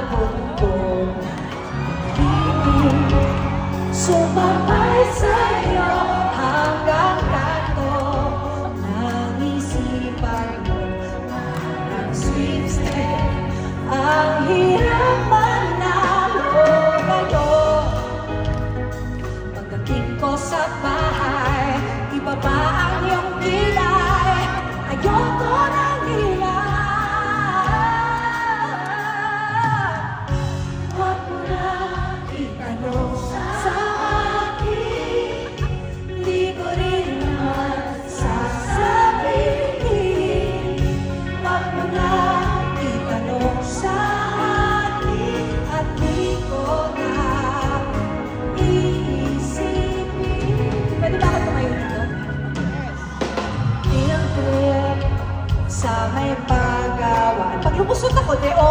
I wouldn't go. So far.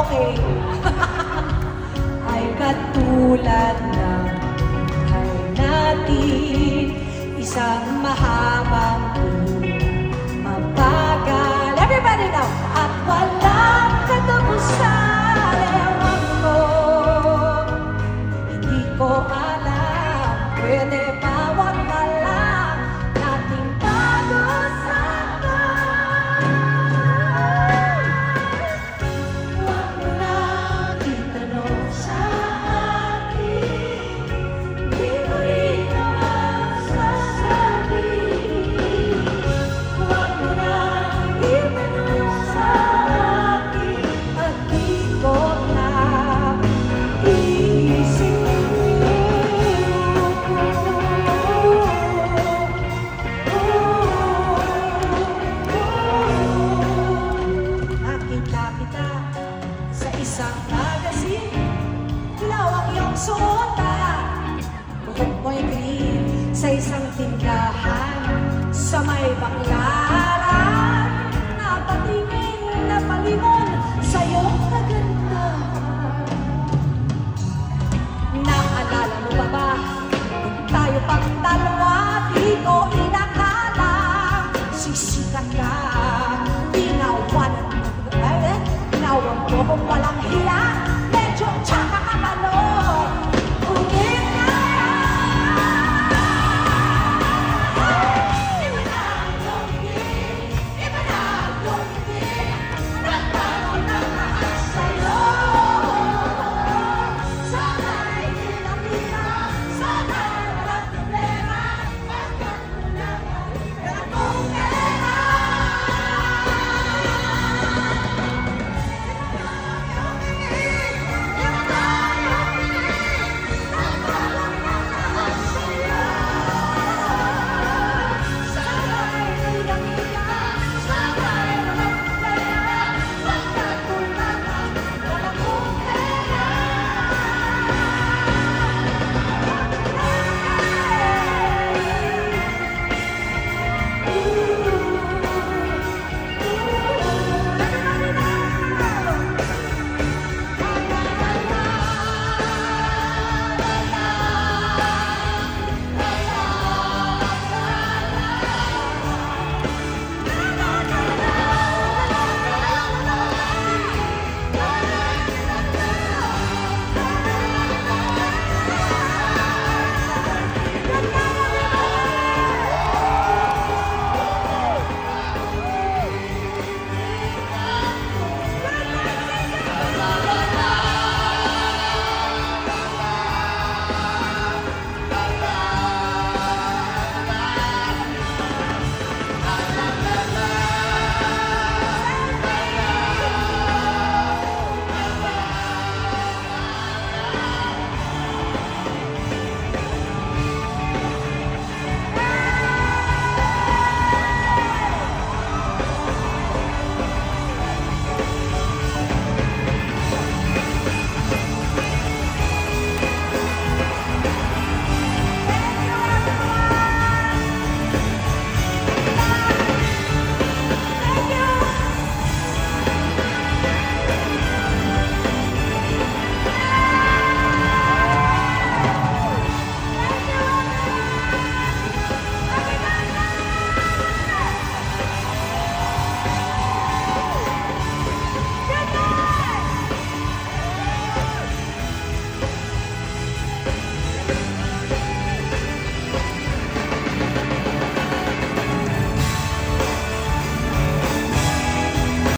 okay. Ay katulad ng buhay natin, isang mahabang mabagal. Everybody now! At walang katapusan. sa isang tindahan sa may bakla.